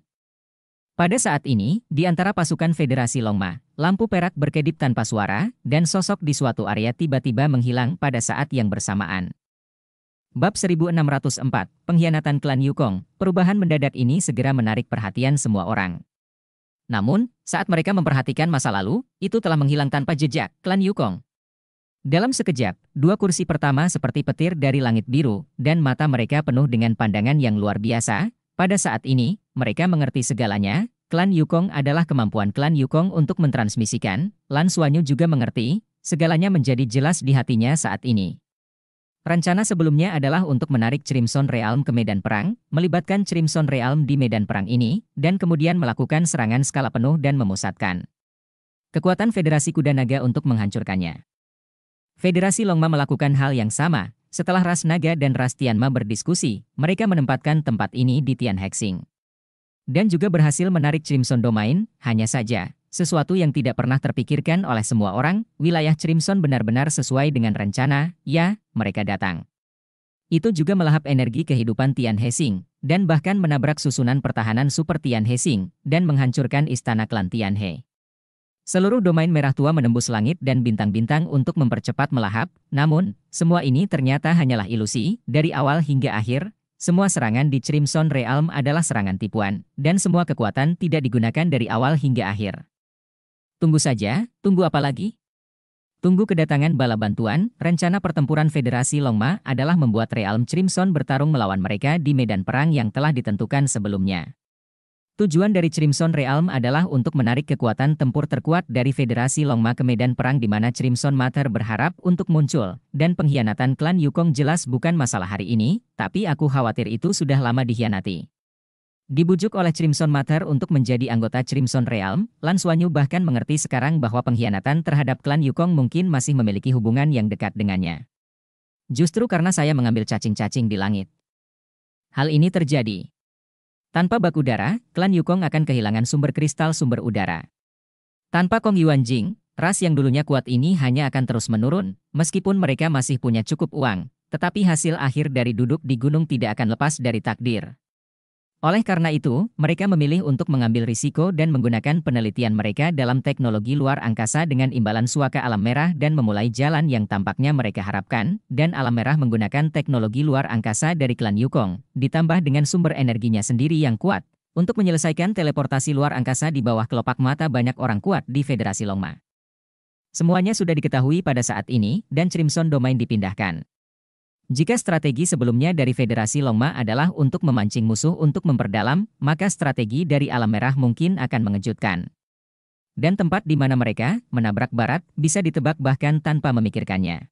Pada saat ini, di antara pasukan Federasi Longma, lampu perak berkedip tanpa suara, dan sosok di suatu area tiba-tiba menghilang pada saat yang bersamaan. Bab 1604, Pengkhianatan Klan Yukong, perubahan mendadak ini segera menarik perhatian semua orang. Namun, saat mereka memperhatikan masa lalu, itu telah menghilang tanpa jejak, Klan Yukong. Dalam sekejap, dua kursi pertama seperti petir dari langit biru, dan mata mereka penuh dengan pandangan yang luar biasa, pada saat ini, mereka mengerti segalanya, klan Yukong adalah kemampuan klan Yukong untuk mentransmisikan, Lan Suanyu juga mengerti, segalanya menjadi jelas di hatinya saat ini. Rencana sebelumnya adalah untuk menarik Crimson Realm ke medan perang, melibatkan Crimson Realm di medan perang ini, dan kemudian melakukan serangan skala penuh dan memusatkan kekuatan Federasi Kuda Naga untuk menghancurkannya. Federasi Longma melakukan hal yang sama, setelah ras naga dan ras Tianma berdiskusi, mereka menempatkan tempat ini di Tian Hexing. Dan juga berhasil menarik Crimson Domain, hanya saja, sesuatu yang tidak pernah terpikirkan oleh semua orang, wilayah Crimson benar-benar sesuai dengan rencana, ya, mereka datang. Itu juga melahap energi kehidupan Tian Hexing, dan bahkan menabrak susunan pertahanan Super Tian Hexing, dan menghancurkan istana klan Tian He. Seluruh domain merah tua menembus langit dan bintang-bintang untuk mempercepat melahap, namun, semua ini ternyata hanyalah ilusi, dari awal hingga akhir, semua serangan di Crimson Realm adalah serangan tipuan, dan semua kekuatan tidak digunakan dari awal hingga akhir. Tunggu saja, tunggu apa lagi? Tunggu kedatangan bala bantuan, rencana pertempuran Federasi Longma adalah membuat Realm Crimson bertarung melawan mereka di medan perang yang telah ditentukan sebelumnya. Tujuan dari Crimson Realm adalah untuk menarik kekuatan tempur terkuat dari Federasi Longma ke medan perang di mana Crimson Matter berharap untuk muncul, dan pengkhianatan klan Yukong jelas bukan masalah hari ini, tapi aku khawatir itu sudah lama dikhianati. Dibujuk oleh Crimson Matter untuk menjadi anggota Crimson Realm, Lan Suanyu bahkan mengerti sekarang bahwa pengkhianatan terhadap klan Yukong mungkin masih memiliki hubungan yang dekat dengannya. Justru karena saya mengambil cacing-cacing di langit. Hal ini terjadi, tanpa bak udara, klan Yukong akan kehilangan sumber kristal sumber udara. Tanpa Kong Yuan Jing, ras yang dulunya kuat ini hanya akan terus menurun, meskipun mereka masih punya cukup uang, tetapi hasil akhir dari duduk di gunung tidak akan lepas dari takdir. Oleh karena itu, mereka memilih untuk mengambil risiko dan menggunakan penelitian mereka dalam teknologi luar angkasa dengan imbalan suaka alam merah dan memulai jalan yang tampaknya mereka harapkan, dan alam merah menggunakan teknologi luar angkasa dari klan Yukong, ditambah dengan sumber energinya sendiri yang kuat, untuk menyelesaikan teleportasi luar angkasa di bawah kelopak mata banyak orang kuat di Federasi Longma. Semuanya sudah diketahui pada saat ini, dan Crimson Domain dipindahkan. Jika strategi sebelumnya dari Federasi Longma adalah untuk memancing musuh untuk memperdalam, maka strategi dari Alam Merah mungkin akan mengejutkan. Dan tempat di mana mereka, menabrak barat, bisa ditebak bahkan tanpa memikirkannya.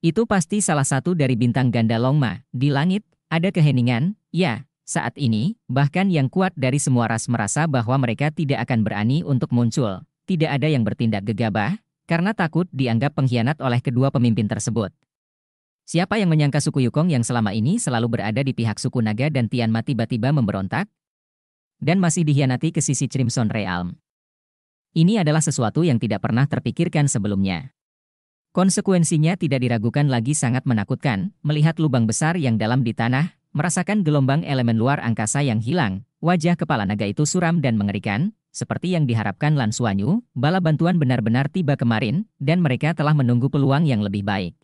Itu pasti salah satu dari bintang ganda Longma. Di langit, ada keheningan, ya, saat ini, bahkan yang kuat dari semua ras merasa bahwa mereka tidak akan berani untuk muncul. Tidak ada yang bertindak gegabah, karena takut dianggap pengkhianat oleh kedua pemimpin tersebut. Siapa yang menyangka suku Yukong yang selama ini selalu berada di pihak suku Naga dan Tianma tiba-tiba memberontak? Dan masih dihianati ke sisi Crimson Realm. Ini adalah sesuatu yang tidak pernah terpikirkan sebelumnya. Konsekuensinya tidak diragukan lagi sangat menakutkan, melihat lubang besar yang dalam di tanah, merasakan gelombang elemen luar angkasa yang hilang, wajah kepala naga itu suram dan mengerikan, seperti yang diharapkan Lan Suanyu, bala bantuan benar-benar tiba kemarin, dan mereka telah menunggu peluang yang lebih baik.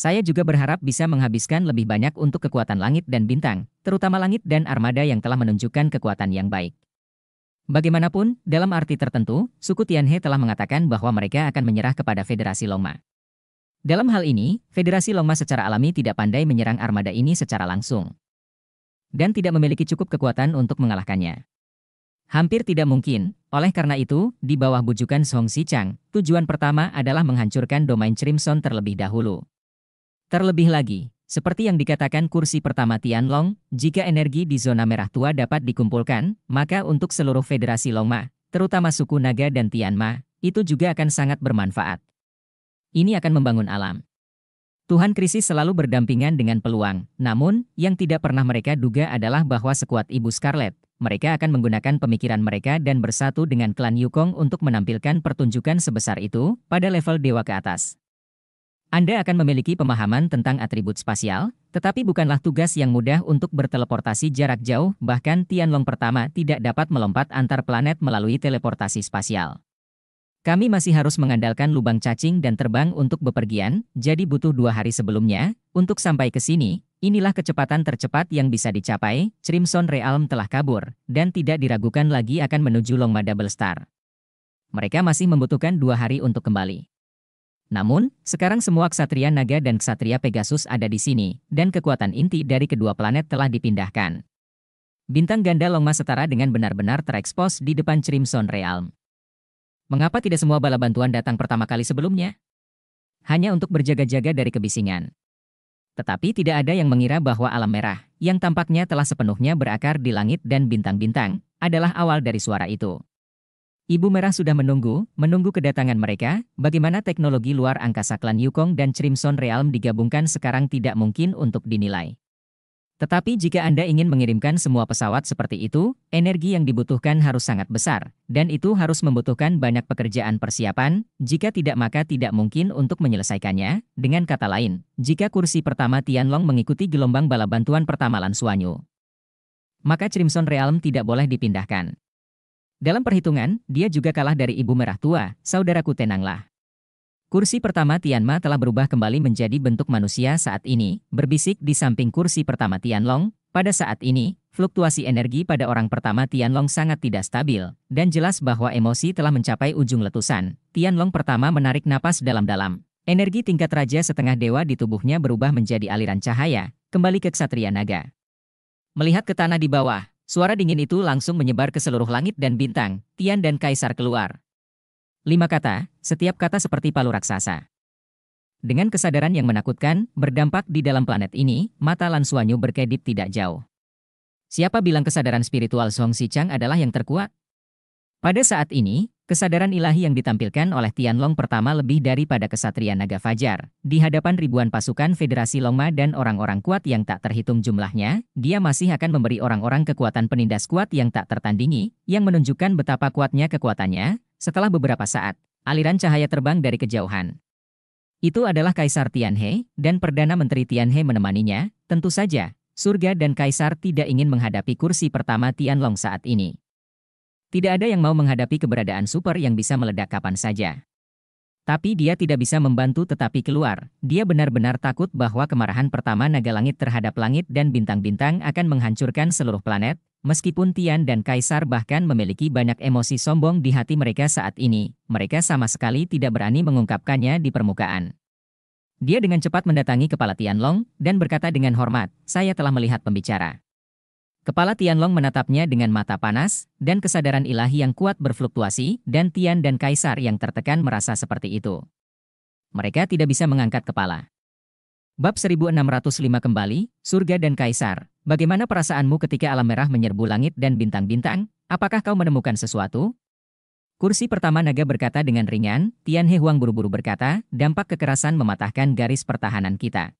Saya juga berharap bisa menghabiskan lebih banyak untuk kekuatan langit dan bintang, terutama langit dan armada yang telah menunjukkan kekuatan yang baik. Bagaimanapun, dalam arti tertentu, suku Tianhe telah mengatakan bahwa mereka akan menyerah kepada Federasi Longma. Dalam hal ini, Federasi Longma secara alami tidak pandai menyerang armada ini secara langsung. Dan tidak memiliki cukup kekuatan untuk mengalahkannya. Hampir tidak mungkin, oleh karena itu, di bawah bujukan Song Si Chang, tujuan pertama adalah menghancurkan domain Crimson terlebih dahulu. Terlebih lagi, seperti yang dikatakan kursi pertama Tianlong, jika energi di zona merah tua dapat dikumpulkan, maka untuk seluruh Federasi Longma, terutama suku Naga dan Tianma, itu juga akan sangat bermanfaat. Ini akan membangun alam. Tuhan krisis selalu berdampingan dengan peluang, namun, yang tidak pernah mereka duga adalah bahwa sekuat Ibu Scarlet, mereka akan menggunakan pemikiran mereka dan bersatu dengan klan Yukong untuk menampilkan pertunjukan sebesar itu pada level dewa ke atas. Anda akan memiliki pemahaman tentang atribut spasial, tetapi bukanlah tugas yang mudah untuk berteleportasi jarak jauh, bahkan Tianlong pertama tidak dapat melompat antar planet melalui teleportasi spasial. Kami masih harus mengandalkan lubang cacing dan terbang untuk bepergian, jadi butuh dua hari sebelumnya. Untuk sampai ke sini, inilah kecepatan tercepat yang bisa dicapai, Crimson Realm telah kabur, dan tidak diragukan lagi akan menuju Longma Double Star. Mereka masih membutuhkan dua hari untuk kembali. Namun, sekarang semua ksatria naga dan ksatria Pegasus ada di sini, dan kekuatan inti dari kedua planet telah dipindahkan. Bintang ganda Longma setara dengan benar-benar terekspos di depan Crimson Realm. Mengapa tidak semua bala bantuan datang pertama kali sebelumnya? Hanya untuk berjaga-jaga dari kebisingan. Tetapi tidak ada yang mengira bahwa alam merah, yang tampaknya telah sepenuhnya berakar di langit dan bintang-bintang, adalah awal dari suara itu. Ibu Merah sudah menunggu, menunggu kedatangan mereka, bagaimana teknologi luar angkasa klan Yukong dan Crimson Realm digabungkan sekarang tidak mungkin untuk dinilai. Tetapi jika Anda ingin mengirimkan semua pesawat seperti itu, energi yang dibutuhkan harus sangat besar, dan itu harus membutuhkan banyak pekerjaan persiapan, jika tidak maka tidak mungkin untuk menyelesaikannya. Dengan kata lain, jika kursi pertama Tianlong mengikuti gelombang bala bantuan pertama Lan Suanyu, maka Crimson Realm tidak boleh dipindahkan. Dalam perhitungan, dia juga kalah dari ibu merah tua, saudaraku tenanglah. Kursi pertama Tianma telah berubah kembali menjadi bentuk manusia saat ini, berbisik di samping kursi pertama Tianlong. Pada saat ini, fluktuasi energi pada orang pertama Tianlong sangat tidak stabil, dan jelas bahwa emosi telah mencapai ujung letusan. Tianlong pertama menarik napas dalam-dalam. Energi tingkat raja setengah dewa di tubuhnya berubah menjadi aliran cahaya, kembali ke ksatria naga. Melihat ke tanah di bawah, Suara dingin itu langsung menyebar ke seluruh langit dan bintang, Tian dan Kaisar keluar. Lima kata, setiap kata seperti palu raksasa. Dengan kesadaran yang menakutkan, berdampak di dalam planet ini, mata Lan Suanyu berkedip tidak jauh. Siapa bilang kesadaran spiritual Song Si Chang adalah yang terkuat? Pada saat ini, Kesadaran ilahi yang ditampilkan oleh Tianlong pertama lebih daripada kesatria naga fajar. Di hadapan ribuan pasukan Federasi Longma dan orang-orang kuat yang tak terhitung jumlahnya, dia masih akan memberi orang-orang kekuatan penindas kuat yang tak tertandingi, yang menunjukkan betapa kuatnya kekuatannya. Setelah beberapa saat, aliran cahaya terbang dari kejauhan. Itu adalah Kaisar Tianhe, dan Perdana Menteri Tianhe menemaninya, tentu saja, surga dan Kaisar tidak ingin menghadapi kursi pertama Tianlong saat ini. Tidak ada yang mau menghadapi keberadaan super yang bisa meledak kapan saja. Tapi dia tidak bisa membantu tetapi keluar. Dia benar-benar takut bahwa kemarahan pertama naga langit terhadap langit dan bintang-bintang akan menghancurkan seluruh planet, meskipun Tian dan Kaisar bahkan memiliki banyak emosi sombong di hati mereka saat ini, mereka sama sekali tidak berani mengungkapkannya di permukaan. Dia dengan cepat mendatangi kepala Tianlong dan berkata dengan hormat, saya telah melihat pembicara. Kepala Tianlong menatapnya dengan mata panas, dan kesadaran ilahi yang kuat berfluktuasi, dan Tian dan Kaisar yang tertekan merasa seperti itu. Mereka tidak bisa mengangkat kepala. Bab 1605 kembali, Surga dan Kaisar. Bagaimana perasaanmu ketika alam merah menyerbu langit dan bintang-bintang? Apakah kau menemukan sesuatu? Kursi pertama naga berkata dengan ringan, Tian He Huang buru-buru berkata, dampak kekerasan mematahkan garis pertahanan kita.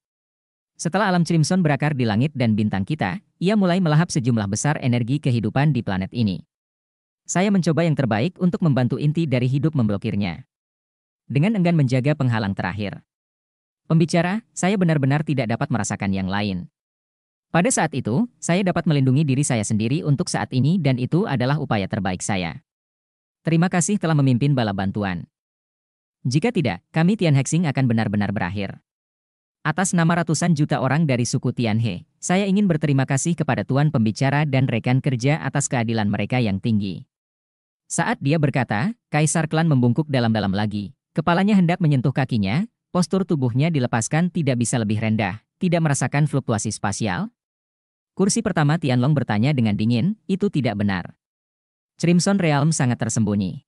Setelah alam Crimson berakar di langit dan bintang kita, ia mulai melahap sejumlah besar energi kehidupan di planet ini. Saya mencoba yang terbaik untuk membantu inti dari hidup memblokirnya. Dengan enggan menjaga penghalang terakhir. Pembicara, saya benar-benar tidak dapat merasakan yang lain. Pada saat itu, saya dapat melindungi diri saya sendiri untuk saat ini dan itu adalah upaya terbaik saya. Terima kasih telah memimpin bala bantuan. Jika tidak, kami Tian Hexing akan benar-benar berakhir. Atas nama ratusan juta orang dari suku Tianhe, saya ingin berterima kasih kepada tuan pembicara dan rekan kerja atas keadilan mereka yang tinggi. Saat dia berkata, Kaisar Klan membungkuk dalam-dalam lagi. Kepalanya hendak menyentuh kakinya, postur tubuhnya dilepaskan tidak bisa lebih rendah, tidak merasakan fluktuasi spasial. Kursi pertama Tianlong bertanya dengan dingin, itu tidak benar. Crimson Realm sangat tersembunyi.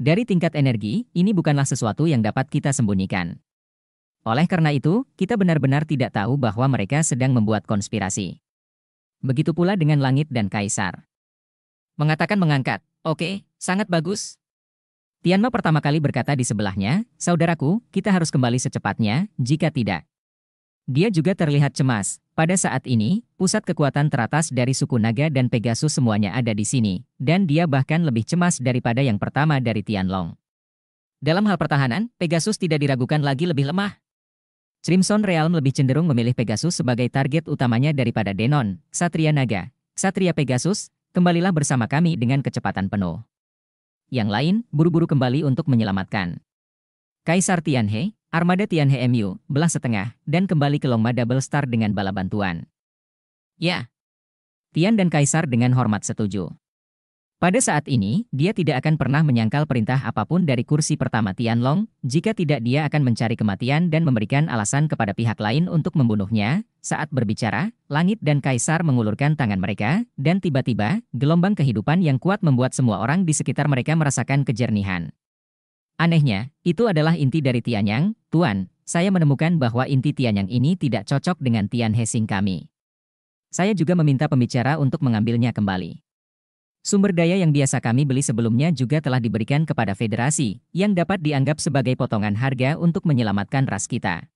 Dari tingkat energi, ini bukanlah sesuatu yang dapat kita sembunyikan. Oleh karena itu, kita benar-benar tidak tahu bahwa mereka sedang membuat konspirasi. Begitu pula dengan langit dan kaisar. Mengatakan mengangkat, oke, sangat bagus. Tianma pertama kali berkata di sebelahnya, saudaraku, kita harus kembali secepatnya, jika tidak. Dia juga terlihat cemas. Pada saat ini, pusat kekuatan teratas dari suku naga dan Pegasus semuanya ada di sini, dan dia bahkan lebih cemas daripada yang pertama dari Tianlong. Dalam hal pertahanan, Pegasus tidak diragukan lagi lebih lemah. Crimson Realm lebih cenderung memilih Pegasus sebagai target utamanya daripada Denon, Satria Naga. Satria Pegasus, kembalilah bersama kami dengan kecepatan penuh. Yang lain, buru-buru kembali untuk menyelamatkan. Kaisar Tianhe, Armada Tianhe MU, belah setengah, dan kembali ke Longma Double Star dengan bala bantuan. Ya. Tian dan Kaisar dengan hormat setuju. Pada saat ini, dia tidak akan pernah menyangkal perintah apa pun dari kursi pertama Tianlong, jika tidak dia akan mencari kematian dan memberikan alasan kepada pihak lain untuk membunuhnya. Saat berbicara, langit dan kaisar mengulurkan tangan mereka, dan tiba-tiba, gelombang kehidupan yang kuat membuat semua orang di sekitar mereka merasakan kejernihan. Anehnya, itu adalah inti dari Tianyang, Tuan, saya menemukan bahwa inti Tianyang ini tidak cocok dengan Tian Hesing kami. Saya juga meminta pembicara untuk mengambilnya kembali. Sumber daya yang biasa kami beli sebelumnya juga telah diberikan kepada federasi, yang dapat dianggap sebagai potongan harga untuk menyelamatkan ras kita.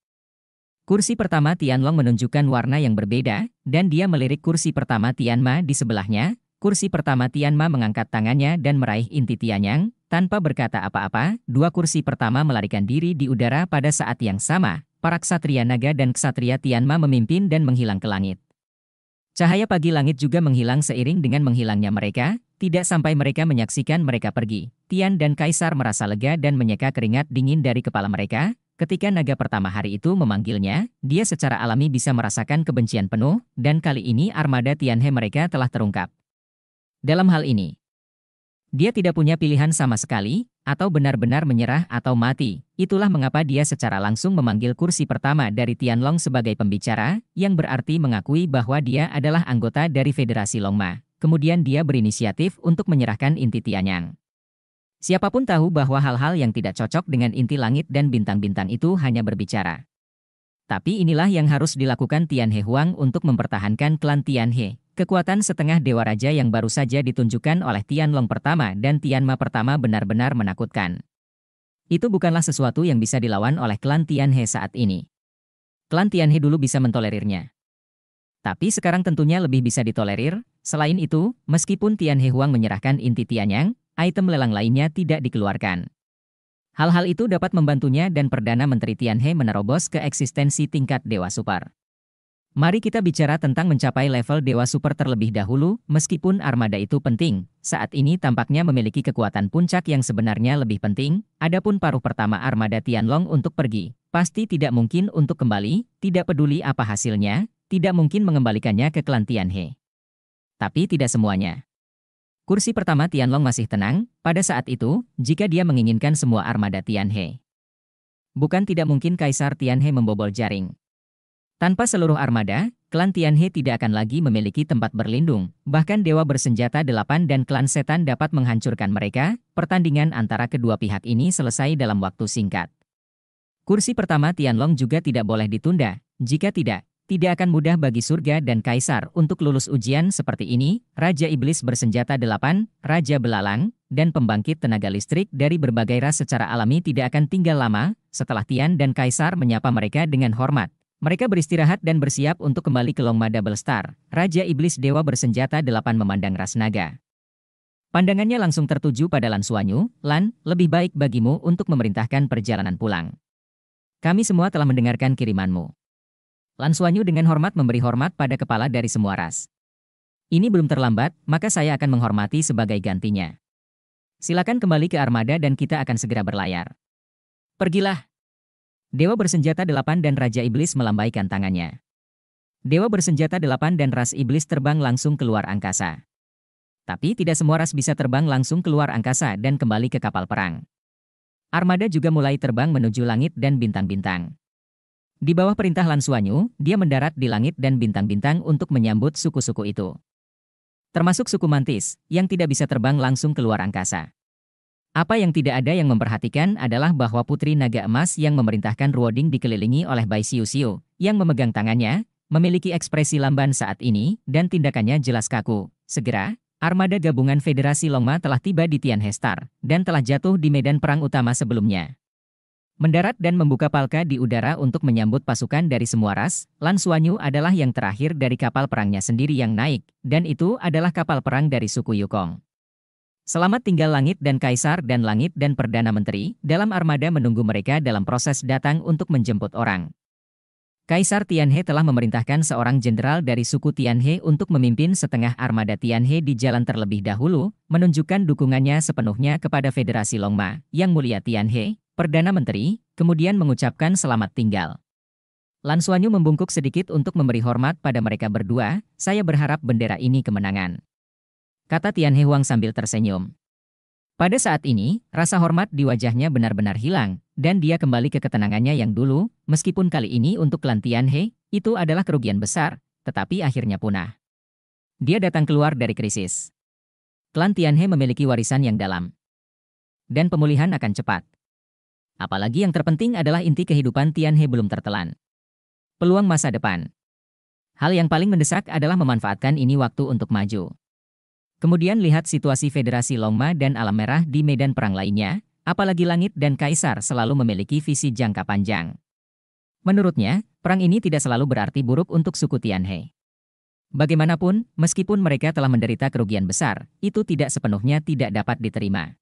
Kursi pertama Tianlong menunjukkan warna yang berbeda, dan dia melirik kursi pertama Tianma di sebelahnya. Kursi pertama Tianma mengangkat tangannya dan meraih inti Tianyang, tanpa berkata apa-apa, dua kursi pertama melarikan diri di udara pada saat yang sama. Para ksatria naga dan ksatria Tianma memimpin dan menghilang ke langit. Cahaya pagi langit juga menghilang seiring dengan menghilangnya mereka, tidak sampai mereka menyaksikan mereka pergi. Tian dan Kaisar merasa lega dan menyeka keringat dingin dari kepala mereka. Ketika naga pertama hari itu memanggilnya, dia secara alami bisa merasakan kebencian penuh, dan kali ini armada Tianhe mereka telah terungkap. Dalam hal ini, dia tidak punya pilihan sama sekali, atau benar-benar menyerah atau mati. Itulah mengapa dia secara langsung memanggil kursi pertama dari Tianlong sebagai pembicara, yang berarti mengakui bahwa dia adalah anggota dari Federasi Longma. Kemudian dia berinisiatif untuk menyerahkan inti Tianyang. Siapa pun tahu bahwa hal-hal yang tidak cocok dengan inti langit dan bintang-bintang itu hanya berbicara. Tapi inilah yang harus dilakukan Tianhe Huang untuk mempertahankan klan Tianhe. Kekuatan setengah Dewa Raja yang baru saja ditunjukkan oleh Tianlong pertama dan Tianma pertama benar-benar menakutkan. Itu bukanlah sesuatu yang bisa dilawan oleh klan Tianhe saat ini. Klan Tianhe dulu bisa mentolerirnya. Tapi sekarang tentunya lebih bisa ditolerir. Selain itu, meskipun Tianhe Huang menyerahkan inti Tianyang, item lelang lainnya tidak dikeluarkan. Hal-hal itu dapat membantunya dan Perdana Menteri Tianhe menerobos ke eksistensi tingkat Dewa Super. Mari kita bicara tentang mencapai level Dewa Super terlebih dahulu, meskipun armada itu penting, saat ini tampaknya memiliki kekuatan puncak yang sebenarnya lebih penting, adapun paruh pertama armada Tianlong untuk pergi, pasti tidak mungkin untuk kembali, tidak peduli apa hasilnya, tidak mungkin mengembalikannya ke klan Tianhe. Tapi tidak semuanya. Kursi pertama Tianlong masih tenang, pada saat itu, jika dia menginginkan semua armada Tianhe. Bukan tidak mungkin Kaisar Tianhe membobol jaring. Tanpa seluruh armada, klan Tianhe tidak akan lagi memiliki tempat berlindung. Bahkan Dewa Bersenjata Delapan dan klan Setan dapat menghancurkan mereka. Pertandingan antara kedua pihak ini selesai dalam waktu singkat. Kursi pertama Tianlong juga tidak boleh ditunda. Jika tidak, tidak akan mudah bagi surga dan kaisar untuk lulus ujian seperti ini. Raja Iblis Bersenjata Delapan, Raja Belalang, dan pembangkit tenaga listrik dari berbagai ras secara alami tidak akan tinggal lama. Setelah Tian dan kaisar menyapa mereka dengan hormat. Mereka beristirahat dan bersiap untuk kembali ke Longma Double Star. Raja Iblis Dewa bersenjata delapan memandang ras naga. Pandangannya langsung tertuju pada Lan Suanyu, Lan, lebih baik bagimu untuk memerintahkan perjalanan pulang. Kami semua telah mendengarkan kirimanmu. Lan Suanyu dengan hormat memberi hormat pada kepala dari semua ras. Ini belum terlambat, maka saya akan menghormati sebagai gantinya. Silakan kembali ke armada dan kita akan segera berlayar. Pergilah. Dewa bersenjata delapan dan Raja Iblis melambaikan tangannya. Dewa bersenjata delapan dan ras iblis terbang langsung keluar angkasa. Tapi tidak semua ras bisa terbang langsung keluar angkasa dan kembali ke kapal perang. Armada juga mulai terbang menuju langit dan bintang-bintang. Di bawah perintah Lansuanyu, dia mendarat di langit dan bintang-bintang untuk menyambut suku-suku itu. Termasuk suku Mantis, yang tidak bisa terbang langsung keluar angkasa. Apa yang tidak ada yang memperhatikan adalah bahwa Putri Naga Emas yang memerintahkan Ruoding dikelilingi oleh Bai Siu Siu, yang memegang tangannya, memiliki ekspresi lamban saat ini, dan tindakannya jelas kaku. Segera, armada gabungan Federasi Longma telah tiba di Tian Hestar, dan telah jatuh di medan perang utama sebelumnya. Mendarat dan membuka palka di udara untuk menyambut pasukan dari semua ras, Lan Suanyu adalah yang terakhir dari kapal perangnya sendiri yang naik, dan itu adalah kapal perang dari suku Yukong. Selamat tinggal langit dan kaisar dan langit dan perdana menteri, dalam armada menunggu mereka dalam proses datang untuk menjemput orang. Kaisar Tianhe telah memerintahkan seorang jenderal dari suku Tianhe untuk memimpin setengah armada Tianhe di jalan terlebih dahulu, menunjukkan dukungannya sepenuhnya kepada Federasi Longma, Yang Mulia Tianhe, Perdana Menteri, kemudian mengucapkan selamat tinggal. Lan Xuanyu membungkuk sedikit untuk memberi hormat pada mereka berdua, saya berharap bendera ini kemenangan. Kata Tianhe Huang sambil tersenyum. Pada saat ini, rasa hormat di wajahnya benar-benar hilang, dan dia kembali ke ketenangannya yang dulu, meskipun kali ini untuk klan Tianhe, itu adalah kerugian besar, tetapi akhirnya punah. Dia datang keluar dari krisis. Klan Tianhe memiliki warisan yang dalam. Dan pemulihan akan cepat. Apalagi yang terpenting adalah inti kehidupan Tianhe belum tertelan. Peluang masa depan. Hal yang paling mendesak adalah memanfaatkan ini waktu untuk maju. Kemudian lihat situasi Federasi Longma dan Alam Merah di medan perang lainnya, apalagi langit dan kaisar selalu memiliki visi jangka panjang. Menurutnya, perang ini tidak selalu berarti buruk untuk suku Tianhe. Bagaimanapun, meskipun mereka telah menderita kerugian besar, itu tidak sepenuhnya tidak dapat diterima.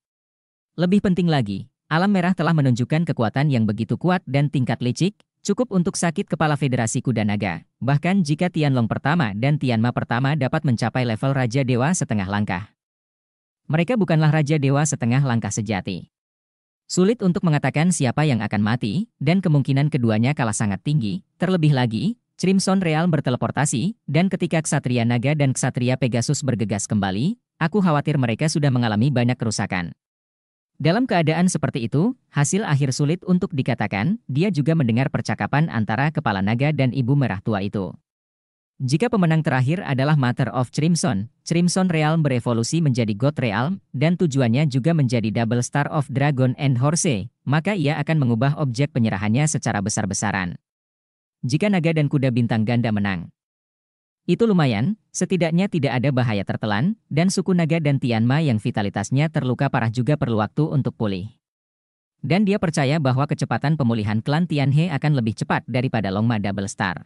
Lebih penting lagi, alam merah telah menunjukkan kekuatan yang begitu kuat dan tingkat licik, cukup untuk sakit kepala Federasi Kuda Naga. Bahkan jika Tianlong pertama dan Tianma pertama dapat mencapai level Raja Dewa setengah langkah. Mereka bukanlah Raja Dewa setengah langkah sejati. Sulit untuk mengatakan siapa yang akan mati, dan kemungkinan keduanya kalah sangat tinggi. Terlebih lagi, Crimson Real berteleportasi, dan ketika Ksatria Naga dan Ksatria Pegasus bergegas kembali, aku khawatir mereka sudah mengalami banyak kerusakan. Dalam keadaan seperti itu, hasil akhir sulit untuk dikatakan, dia juga mendengar percakapan antara Kepala Naga dan Ibu Merah Tua itu. Jika pemenang terakhir adalah Matter of Crimson, Crimson Realm berevolusi menjadi God Realm, dan tujuannya juga menjadi Double Star of Dragon and Horse, maka ia akan mengubah objek penyerahannya secara besar-besaran. Jika naga dan kuda bintang ganda menang. Itu lumayan, setidaknya tidak ada bahaya tertelan, dan suku naga dan Tianma yang vitalitasnya terluka parah juga perlu waktu untuk pulih. Dan dia percaya bahwa kecepatan pemulihan klan Tianhe akan lebih cepat daripada Longma Double Star.